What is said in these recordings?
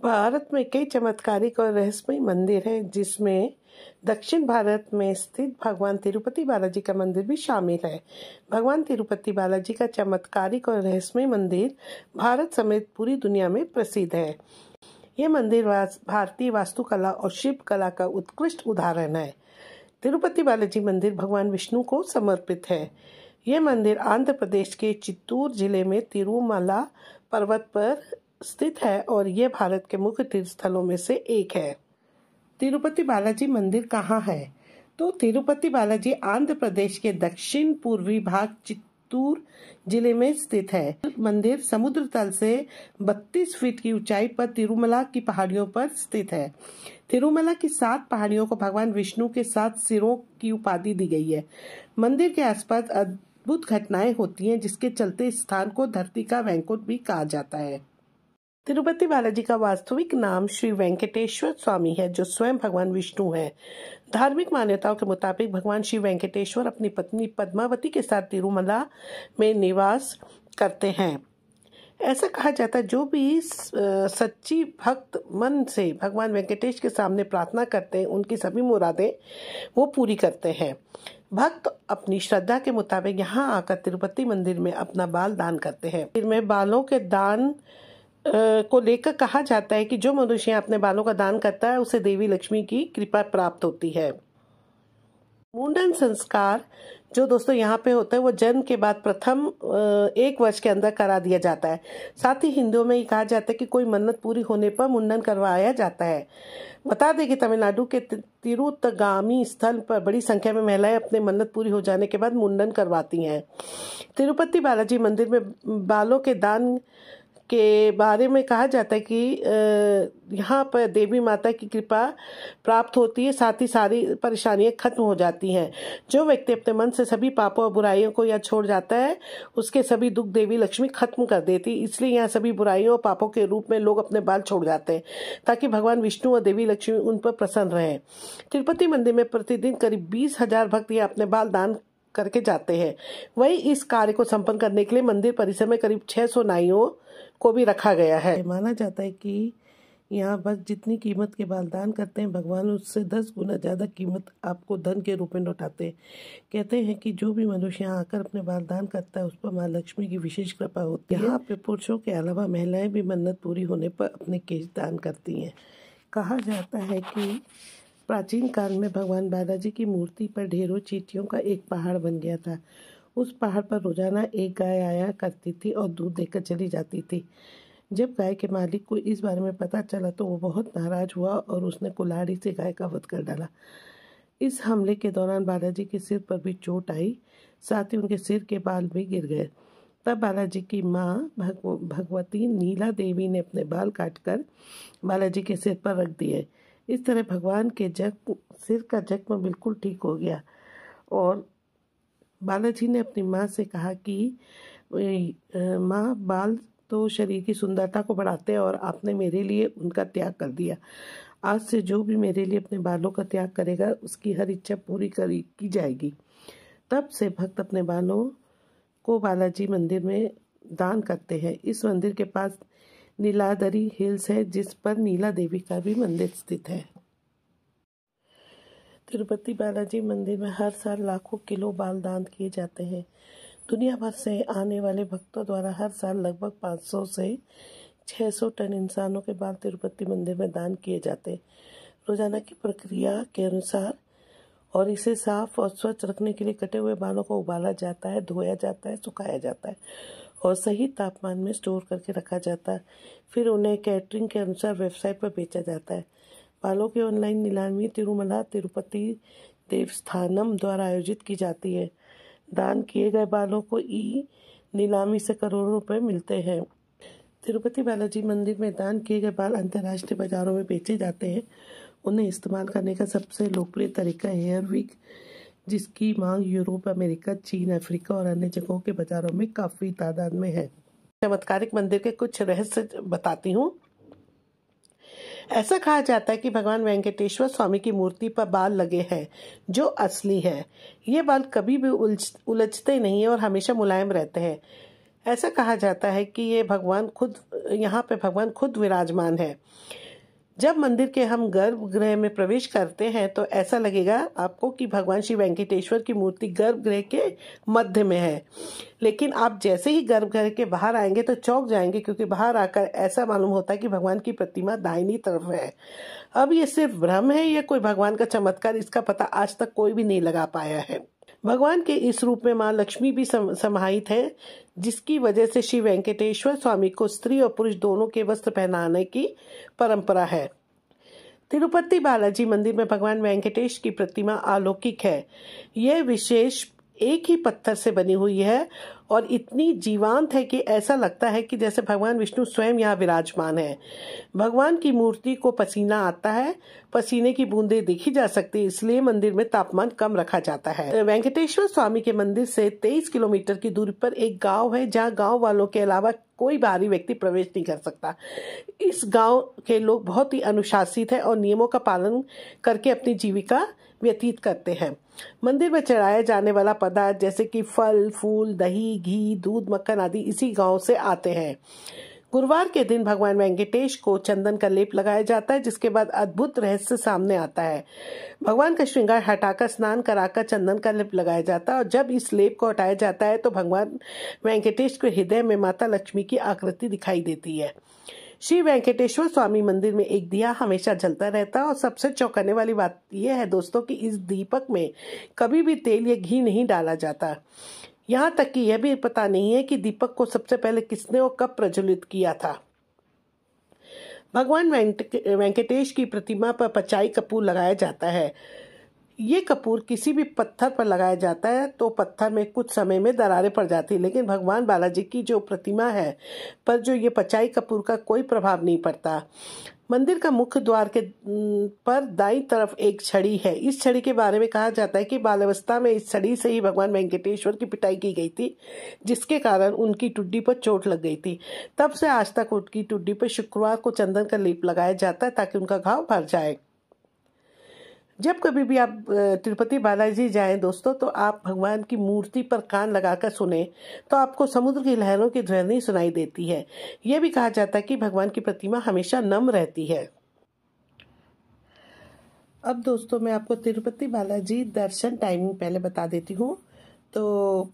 भारत में कई चमत्कारिक और रहस्यमय मंदिर हैं, जिसमें दक्षिण भारत में स्थित भगवान तिरुपति बालाजी का मंदिर भी शामिल है। भगवान तिरुपति बालाजी का चमत्कारिक और रहस्यमय मंदिर भारत समेत पूरी दुनिया में प्रसिद्ध है। यह मंदिर भारतीय वास्तुकला और शिल्प कला का उत्कृष्ट उदाहरण है। तिरुपति बालाजी मंदिर भगवान विष्णु को समर्पित है। यह मंदिर आंध्र प्रदेश के चित्तूर ज़िले में तिरुमला पर्वत पर स्थित है और यह भारत के मुख्य तीर्थ स्थलों में से एक है। तिरुपति बालाजी मंदिर कहाँ है? तो तिरुपति बालाजी आंध्र प्रदेश के दक्षिण पूर्वी भाग चित्तूर ज़िले में स्थित है। मंदिर समुद्र तल से 32 फीट की ऊंचाई पर तिरुमला की पहाड़ियों पर स्थित है। तिरुमला की सात पहाड़ियों को भगवान विष्णु के सात सिरों की उपाधि दी गई है। मंदिर के आसपास अद्भुत घटनाएँ होती हैं, जिसके चलते स्थान को धरती का वैंकुट भी कहा जाता है। तिरुपति बालाजी का वास्तविक नाम श्री वेंकटेश्वर स्वामी है, जो स्वयं भगवान विष्णु है। धार्मिक मान्यताओं के मुताबिक भगवान श्री वेंकटेश्वर अपनी पत्नी पद्मावती के साथ तिरुमला में निवास करते हैं। ऐसा कहा जाता है, जो भी सच्ची भक्त मन से भगवान वेंकटेश के सामने प्रार्थना करते हैं, उनकी सभी मुरादें वो पूरी करते हैं। भक्त अपनी श्रद्धा के मुताबिक यहाँ आकर तिरुपति मंदिर में अपना बाल दान करते हैं। फिर में बालों के दान को लेकर कहा जाता है कि जो मनुष्य अपने बालों का दान करता है, उसे देवी लक्ष्मी की कृपा प्राप्त होती है। मुंडन संस्कार जो दोस्तों यहाँ पे होता है, वो जन्म के बाद प्रथम एक वर्ष के अंदर करा दिया जाता है। साथ ही हिंदुओं में ये कहा जाता है कि कोई मन्नत पूरी होने पर मुंडन करवाया जाता है। बता दें कि तमिलनाडु के तिरुतगामी स्थल पर बड़ी संख्या में महिलाएँ अपने मन्नत पूरी हो जाने के बाद मुंडन करवाती हैं। तिरुपति बालाजी मंदिर में बालों के दान के बारे में कहा जाता है कि यहाँ पर देवी माता की कृपा प्राप्त होती है, साथ ही सारी परेशानियाँ खत्म हो जाती हैं। जो व्यक्ति अपने मन से सभी पापों और बुराइयों को या छोड़ जाता है, उसके सभी दुख देवी लक्ष्मी खत्म कर देती इसलिए यहाँ सभी बुराइयों और पापों के रूप में लोग अपने बाल छोड़ जाते हैं, ताकि भगवान विष्णु और देवी लक्ष्मी उन पर प्रसन्न रहे। तिरुपति मंदिर में प्रतिदिन करीब बीस हज़ार भक्त यहाँ अपने बाल दान करके जाते हैं। वही इस कार्य को संपन्न करने के लिए मंदिर परिसर में करीब 600 नाइयों को भी रखा गया है। माना जाता है कि यहाँ बस जितनी कीमत के बाल दान करते हैं, भगवान उससे दस गुना ज़्यादा कीमत आपको धन के रूप में लौटाते हैं। कहते हैं कि जो भी मनुष्य यहाँ आकर अपने बाल दान करता है, उस पर माँ लक्ष्मी की विशेष कृपा होती है। यहाँ पे पुरुषों के अलावा महिलाएँ भी मन्नत पूरी होने पर अपने केश दान करती हैं। कहा जाता है कि प्राचीन काल में भगवान बालाजी की मूर्ति पर ढेरों चीटियों का एक पहाड़ बन गया था। उस पहाड़ पर रोज़ाना एक गाय आया करती थी और दूध देकर चली जाती थी। जब गाय के मालिक को इस बारे में पता चला तो वो बहुत नाराज़ हुआ और उसने कुल्हाड़ी से गाय का वध कर डाला। इस हमले के दौरान बालाजी के सिर पर भी चोट आई, साथ ही उनके सिर के बाल भी गिर गए। तब बालाजी की माँ भगव, भगवती नीला देवी ने अपने बाल काटकर बालाजी के सिर पर रख दिए। इस तरह भगवान के जख्म सिर का जख्म बिल्कुल ठीक हो गया और बालाजी ने अपनी माँ से कहा कि माँ, बाल तो शरीर की सुंदरता को बढ़ाते हैं और आपने मेरे लिए उनका त्याग कर दिया। आज से जो भी मेरे लिए अपने बालों का त्याग करेगा, उसकी हर इच्छा पूरी करी, की जाएगी। तब से भक्त अपने बालों को बालाजी मंदिर में दान करते हैं। इस मंदिर के पास नीलादरी हिल्स है, जिस पर नीला देवी का भी मंदिर स्थित है। तिरुपति बालाजी मंदिर में हर साल लाखों किलो बाल दान किए जाते हैं। दुनिया भर से आने वाले भक्तों द्वारा हर साल लगभग 500 से 600 टन इंसानों के बाल तिरुपति मंदिर में दान किए जाते हैं। रोज़ाना की प्रक्रिया के अनुसार और इसे साफ़ और स्वच्छ रखने के लिए कटे हुए बालों को उबाला जाता है, धोया जाता है, सुखाया जाता है और सही तापमान में स्टोर करके रखा जाता है। फिर उन्हें कैटरिंग के अनुसार वेबसाइट पर बेचा जाता है। बालों की ऑनलाइन नीलामी, तिरुमला, तिरुपति देवस्थानम द्वारा आयोजित की जाती है। दान किए गए बालों को ई नीलामी से करोड़ों रुपए मिलते हैं। तिरुपति बालाजी मंदिर में दान किए गए बाल अंतर्राष्ट्रीय बाजारों में बेचे जाते हैं। उन्हें इस्तेमाल करने का सबसे लोकप्रिय तरीका हेयर विक, जिसकी मांग यूरोप, अमेरिका, चीन, अफ्रीका और अन्य जगहों के बाजारों में काफ़ी तादाद में है। चमत्कारिक मंदिर के कुछ रहस्य बताती हूँ। ऐसा कहा जाता है कि भगवान वेंकटेश्वर स्वामी की मूर्ति पर बाल लगे हैं, जो असली है। ये बाल कभी भी उलझ, उलझते नहीं है और हमेशा मुलायम रहते हैं। ऐसा कहा जाता है कि ये भगवान खुद, यहाँ पे भगवान खुद विराजमान है। जब मंदिर के हम गर्भगृह में प्रवेश करते हैं तो ऐसा लगेगा आपको कि भगवान श्री वेंकटेश्वर की मूर्ति गर्भगृह के मध्य में है। लेकिन आप जैसे ही गर्भगृह के बाहर आएँगे तो चौक जाएँगे, क्योंकि बाहर आकर ऐसा मालूम होता है कि भगवान की प्रतिमा दाहिनी तरफ़ है। अब ये सिर्फ़ भ्रम है या कोई भगवान का चमत्कार, इसका पता आज तक कोई भी नहीं लगा पाया है। भगवान के इस रूप में माँ लक्ष्मी भी समाहित है, जिसकी वजह से श्री वेंकटेश्वर स्वामी को स्त्री और पुरुष दोनों के वस्त्र पहनाने की परंपरा है। तिरुपति बालाजी मंदिर में भगवान वेंकटेश की प्रतिमा अलौकिक है। यह विशेष एक ही पत्थर से बनी हुई है और इतनी जीवांत है कि ऐसा लगता है कि जैसे भगवान विष्णु स्वयं यहाँ विराजमान है। भगवान की मूर्ति को पसीना आता है, पसीने की बूंदें देखी जा सकती है, इसलिए मंदिर में तापमान कम रखा जाता है। वेंकटेश्वर स्वामी के मंदिर से 23 किलोमीटर की दूरी पर एक गाँव है, जहाँ गाँव वालों के अलावा कोई बाहरी व्यक्ति प्रवेश नहीं कर सकता। इस गाँव के लोग बहुत ही अनुशासित है और नियमों का पालन करके अपनी जीविका व्यतीत करते हैं। मंदिर में चढ़ाया जाने वाला पदार्थ जैसे कि फल, फूल, दही घी, दूध, मक्खन आदि इसी गाँव से आते हैं। गुरुवार के दिन भगवान वेंकटेश को चंदन का लेप लगाया जाता है, जिसके बाद अद्भुत रहस्य सामने आता है। भगवान का श्रृंगार हटाकर स्नान कराकर चंदन का लेप लगाया जाता है, और जब इस लेप को हटाया जाता है तो भगवान वेंकटेश के हृदय में माता लक्ष्मी की आकृति दिखाई देती है। श्री वेंकटेश्वर स्वामी मंदिर में एक दिया हमेशा जलता रहता है, और सबसे चौंकाने वाली बात यह है दोस्तों कि इस दीपक में कभी भी तेल या घी नहीं डाला जाता। यहाँ तक कि यह भी पता नहीं है कि दीपक को सबसे पहले किसने और कब प्रज्वलित किया था। भगवान वेंकटेश की प्रतिमा पर पचाई कपूर लगाया जाता है। ये कपूर किसी भी पत्थर पर लगाया जाता है तो पत्थर में कुछ समय में दरारें पड़ जाती है, लेकिन भगवान बालाजी की जो प्रतिमा है, पर जो ये पचाई कपूर का कोई प्रभाव नहीं पड़ता। मंदिर का मुख्य द्वार के पर दाई तरफ़ एक छड़ी है। इस छड़ी के बारे में कहा जाता है कि बाल अवस्था में इस छड़ी से ही भगवान वेंकटेश्वर की पिटाई की गई थी, जिसके कारण उनकी टुड्डी पर चोट लग गई थी। तब से आज तक उनकी टुड्डी पर शुक्रवार को चंदन का लेप लगाया जाता है ताकि उनका घाव भर जाए। जब कभी भी आप तिरुपति बालाजी जाएँ दोस्तों तो आप भगवान की मूर्ति पर कान लगाकर सुने तो आपको समुद्र की लहरों की ध्वनि सुनाई देती है। यह भी कहा जाता है कि भगवान की प्रतिमा हमेशा नम रहती है। अब दोस्तों, मैं आपको तिरुपति बालाजी दर्शन टाइमिंग पहले बता देती हूँ। तो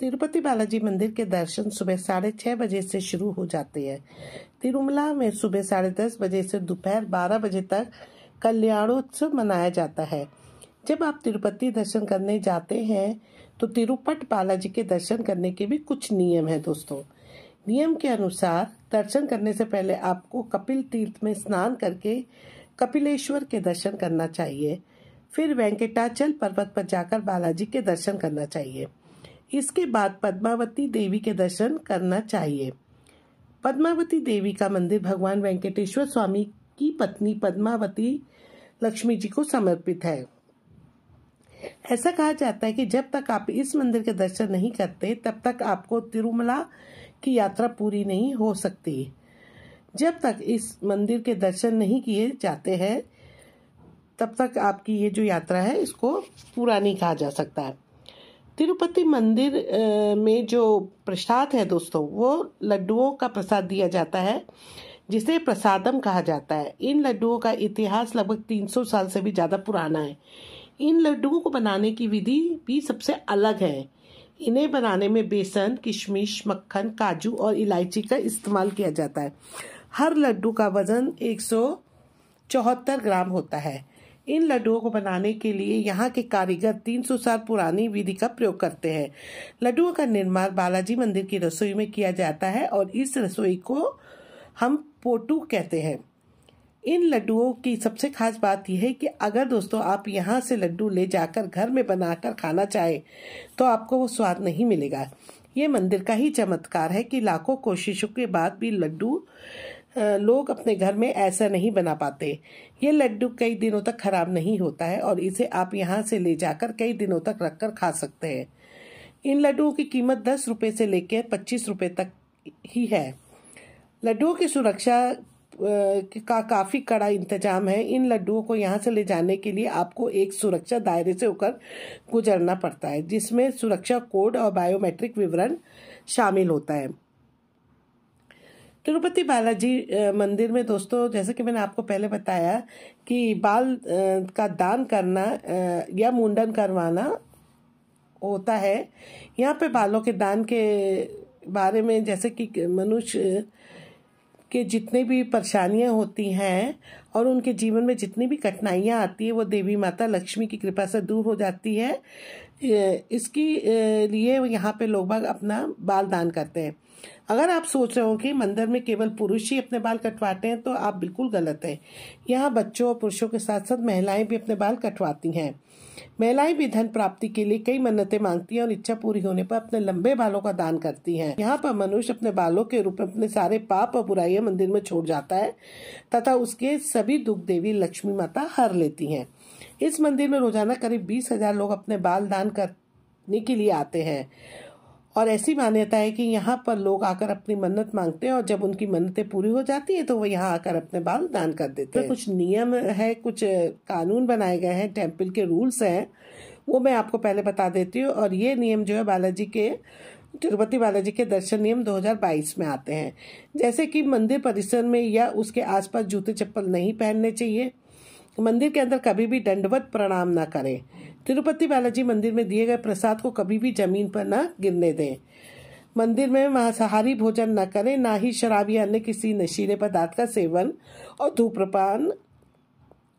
तिरुपति बालाजी मंदिर के दर्शन सुबह साढ़े छः बजे से शुरू हो जाते हैं। तिरुमला में सुबह साढ़े दस बजे से दोपहर बारह बजे तक कल्याणोत्सव मनाया जाता है। जब आप तिरुपति दर्शन करने जाते हैं तो तिरुपट बालाजी के दर्शन करने के भी कुछ नियम है दोस्तों। नियम के अनुसार दर्शन करने से पहले आपको कपिल तीर्थ में स्नान करके कपिलेश्वर के दर्शन करना चाहिए। फिर वेंकटाचल पर्वत पर जाकर बालाजी के दर्शन करना चाहिए। इसके बाद पद्मावती देवी के दर्शन करना चाहिए। पद्मावती देवी का मंदिर भगवान वेंकटेश्वर स्वामी की पत्नी पद्मावती लक्ष्मी जी को समर्पित है। ऐसा कहा जाता है कि जब तक आप इस मंदिर के दर्शन नहीं करते, तब तक आपको तिरुमला की यात्रा पूरी नहीं हो सकती। जब तक इस मंदिर के दर्शन नहीं किए जाते हैं, तब तक आपकी ये जो यात्रा है, इसको पूरा नहीं कहा जा सकता। है तिरुपति मंदिर में जो प्रसाद है दोस्तों, वो लड्डुओं का प्रसाद दिया जाता है। जिसे प्रसादम कहा जाता है। इन लड्डुओं का इतिहास लगभग 300 साल से भी ज़्यादा पुराना है। इन लड्डुओं को बनाने की विधि भी सबसे अलग है। इन्हें बनाने में बेसन, किशमिश, मक्खन, काजू और इलायची का इस्तेमाल किया जाता है। हर लड्डू का वज़न एक सौ चौहत्तर ग्राम होता है। इन लड्डुओं को बनाने के लिए यहाँ के कारीगर 300 साल पुरानी विधि का प्रयोग करते हैं। लड्डुओं का निर्माण बालाजी मंदिर की रसोई में किया जाता है और इस रसोई को हम पोटू कहते हैं। इन लड्डुओं की सबसे खास बात यह है कि अगर दोस्तों आप यहाँ से लड्डू ले जाकर घर में बनाकर खाना चाहे तो आपको वो स्वाद नहीं मिलेगा। ये मंदिर का ही चमत्कार है कि लाखों कोशिशों के बाद भी लड्डू लोग अपने घर में ऐसा नहीं बना पाते। ये लड्डू कई दिनों तक खराब नहीं होता है और इसे आप यहाँ से ले जाकर कई दिनों तक रखकर खा सकते हैं। इन लड्डुओं की कीमत दस रुपये से लेकर पच्चीस रुपये तक ही है। लड्डुओं की सुरक्षा का काफ़ी कड़ा इंतज़ाम है। इन लड्डुओं को यहाँ से ले जाने के लिए आपको एक सुरक्षा दायरे से होकर गुजरना पड़ता है, जिसमें सुरक्षा कोड और बायोमेट्रिक विवरण शामिल होता है। तिरुपति बालाजी मंदिर में दोस्तों, जैसे कि मैंने आपको पहले बताया कि बाल का दान करना या मुंडन करवाना होता है। यहाँ पे बालों के दान के बारे में जैसे कि मनुष्य के जितने भी परेशानियाँ होती हैं और उनके जीवन में जितनी भी कठिनाइयाँ आती है, वो देवी माता लक्ष्मी की कृपा से दूर हो जाती है। इसकी लिए यहाँ पे लोग बाग अपना बाल दान करते हैं। अगर आप सोच रहे हो कि मंदिर में केवल पुरुष ही अपने बाल कटवाते हैं तो आप बिल्कुल गलत हैं। यहाँ बच्चों और पुरुषों के साथ साथ महिलाएँ भी अपने बाल कटवाती हैं। महिलाएँ भी धन प्राप्ति के लिए कई मन्नतें मांगती हैं और इच्छा पूरी होने पर अपने लंबे बालों का दान करती हैं। यहाँ पर मनुष्य अपने बालों के रूप में अपने सारे पाप और बुराइयाँ मंदिर में छोड़ जाता है, तथा उसके सभी दुख देवी लक्ष्मी माता हर लेती हैं। इस मंदिर में रोज़ाना करीब बीस हज़ार लोग अपने बाल दान करने के लिए आते हैं। और ऐसी मान्यता है कि यहाँ पर लोग आकर अपनी मन्नत मांगते हैं और जब उनकी मन्नतें पूरी हो जाती है तो वो यहाँ आकर अपने बाल दान कर देते हैं। कुछ नियम है कुछ कानून बनाए गए हैं टेंपल के रूल्स हैं वो मैं आपको पहले बता देती हूँ। और ये नियम जो है बालाजी के तिरुपति बालाजी के दर्शन नियम 2022 में आते हैं। जैसे कि मंदिर परिसर में या उसके आसपास जूते चप्पल नहीं पहनने चाहिए मंदिर के अंदर कभी भी दंडवत प्रणाम ना करें। तिरुपति बालाजी मंदिर में दिए गए प्रसाद को कभी भी ज़मीन पर न गिरने दें। मंदिर में मांसाहारी भोजन न करें ना ही शराब या अन्य किसी नशीले पदार्थ का सेवन और धूप्रपान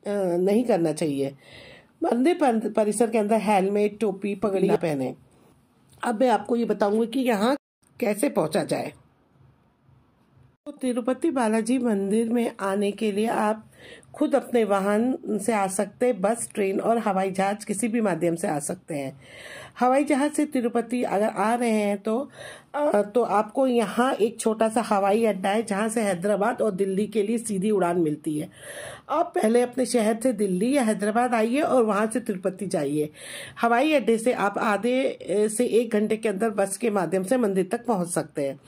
नहीं करना चाहिए। मंदिर परिसर के अंदर हेलमेट टोपी पगड़ी पहने। अब मैं आपको ये बताऊँगी कि यहाँ कैसे पहुँचा जाए। तो तिरुपति बालाजी मंदिर में आने के लिए आप खुद अपने वाहन से आ सकते हैं बस, ट्रेन और हवाई जहाज़ किसी भी माध्यम से आ सकते हैं। हवाई जहाज़ से तिरुपति अगर आ रहे हैं तो तो आपको यहाँ एक छोटा सा हवाई अड्डा है जहाँ से हैदराबाद और दिल्ली के लिए सीधी उड़ान मिलती है। आप पहले अपने शहर से दिल्ली या हैदराबाद आइए और वहाँ से तिरुपति जाइए। हवाई अड्डे से आप आधे से एक घंटे के अंदर बस के माध्यम से मंदिर तक पहुँच सकते हैं।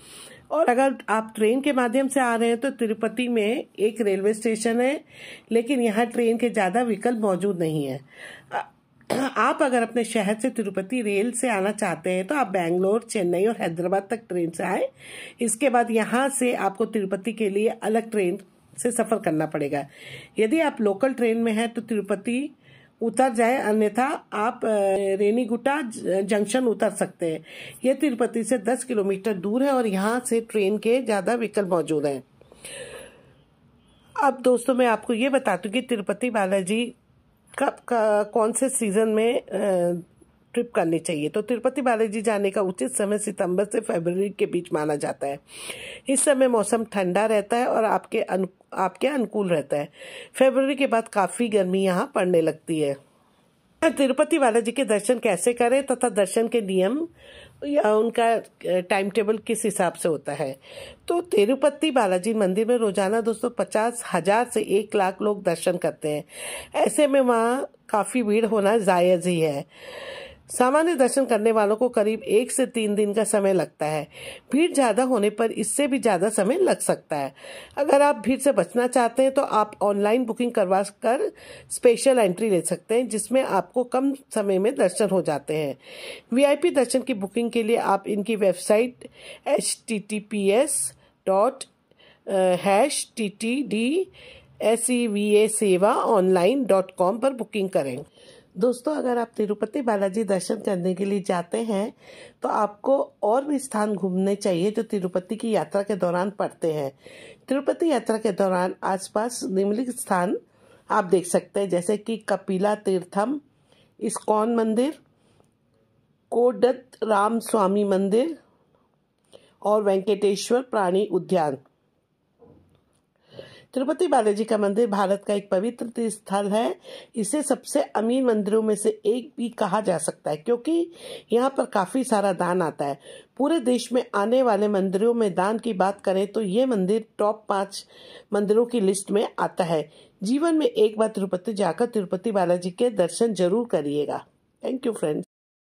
और अगर आप ट्रेन के माध्यम से आ रहे हैं तो तिरुपति में एक रेलवे स्टेशन है, लेकिन यहाँ ट्रेन के ज़्यादा विकल्प मौजूद नहीं है। आप अगर अपने शहर से तिरुपति रेल से आना चाहते हैं तो आप बैंगलोर, चेन्नई और हैदराबाद तक ट्रेन से आए। इसके बाद यहाँ से आपको तिरुपति के लिए अलग ट्रेन से सफ़र करना पड़ेगा। यदि आप लोकल ट्रेन में हैं तो तिरुपति उतर जाए, अन्यथा आप रेनीगुटा जंक्शन उतर सकते हैं। यह तिरुपति से 10 किलोमीटर दूर है और यहाँ से ट्रेन के ज़्यादा विकल्प मौजूद हैं। अब दोस्तों, मैं आपको ये बताती हूँ कि तिरुपति बालाजी कब कौन से सीज़न में ट्रिप करनी चाहिए। तो तिरुपति बालाजी जाने का उचित समय सितंबर से फरवरी के बीच माना जाता है। इस समय मौसम ठंडा रहता है और आपके अनु, आपके अनुकूल रहता है। फरवरी के बाद काफ़ी गर्मी यहाँ पड़ने लगती है। तिरुपति बालाजी के दर्शन कैसे करें तथा दर्शन के नियम या उनका टाइम टेबल किस हिसाब से होता है? तो तिरुपति बालाजी मंदिर में रोज़ाना दोस्तों पचास हज़ार से एक लाख लोग दर्शन करते हैं। ऐसे में वहाँ काफ़ी भीड़ होना जायज़ ही है। सामान्य दर्शन करने वालों को करीब एक से तीन दिन का समय लगता है। भीड़ ज़्यादा होने पर इससे भी ज़्यादा समय लग सकता है। अगर आप भीड़ से बचना चाहते हैं तो आप ऑनलाइन बुकिंग करवा कर स्पेशल एंट्री ले सकते हैं, जिसमें आपको कम समय में दर्शन हो जाते हैं। वीआईपी दर्शन की बुकिंग के लिए आप इनकी website H T T P S dot hash T T D S E V A Seva online dot com पर बुकिंग करें। दोस्तों, अगर आप तिरुपति बालाजी दर्शन करने के लिए जाते हैं तो आपको और भी स्थान घूमने चाहिए जो तिरुपति की यात्रा के दौरान पड़ते हैं। तिरुपति यात्रा के दौरान आसपास निम्नलिखित स्थान आप देख सकते हैं, जैसे कि कपिला तीर्थम, इस्कॉन मंदिर कोडत राम स्वामी मंदिर और वेंकटेश्वर प्राणी उद्यान। तिरुपति बालाजी का मंदिर भारत का एक पवित्र तीर्थ स्थल है। इसे सबसे अमीर मंदिरों में से एक भी कहा जा सकता है, क्योंकि यहाँ पर काफ़ी सारा दान आता है। पूरे देश में आने वाले मंदिरों में दान की बात करें तो ये मंदिर टॉप पाँच मंदिरों की लिस्ट में आता है। जीवन में एक बार तिरुपति जाकर तिरुपति बालाजी के दर्शन ज़रूर करिएगा। Thank you friends